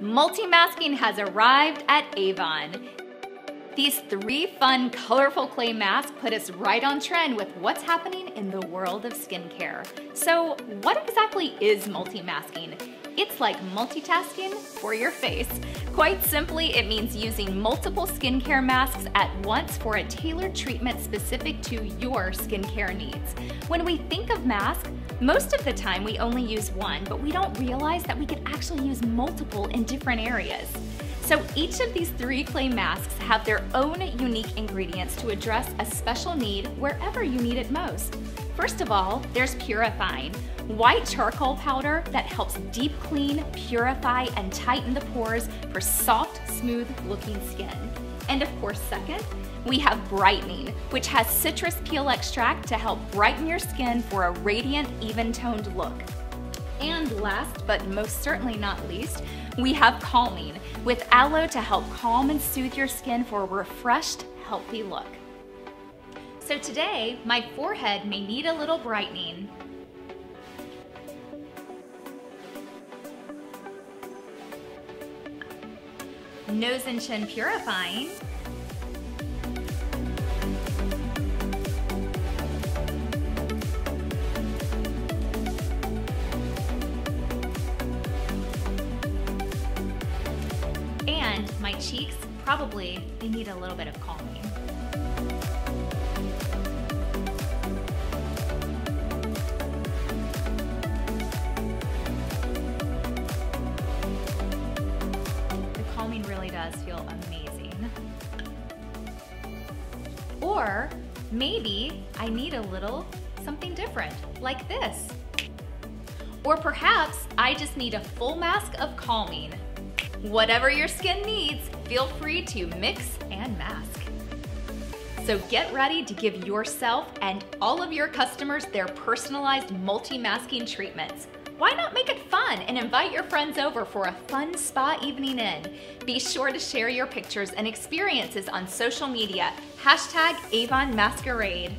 Multi-masking has arrived at Avon. These three fun, colorful clay masks put us right on trend with what's happening in the world of skincare. So what exactly is multi-masking? It's like multitasking for your face. Quite simply, it means using multiple skincare masks at once for a tailored treatment specific to your skincare needs. When we think of masks, most of the time we only use one, but we don't realize that we could actually use multiple in different areas. So each of these three clay masks have their own unique ingredients to address a special need wherever you need it most. First of all, there's Purifying, white charcoal powder that helps deep clean, purify, and tighten the pores for soft, smooth looking skin. And of course, second, we have Brightening, which has citrus peel extract to help brighten your skin for a radiant, even toned look. And last, but most certainly not least, we have Calming, with aloe to help calm and soothe your skin for a refreshed, healthy look. So today, my forehead may need a little brightening. Nose and chin purifying. And my cheeks, probably, they need a little bit of calming. The calming really does feel amazing. Or maybe I need a little something different, like this. Or perhaps I just need a full mask of calming. Whatever your skin needs, feel free to mix and mask. So get ready to give yourself and all of your customers their personalized multi-masking treatments. Why not make it fun and invite your friends over for a fun spa evening in? Be sure to share your pictures and experiences on social media, hashtag Avon Masquerade.